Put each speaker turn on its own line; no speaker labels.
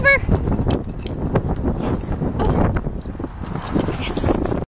over.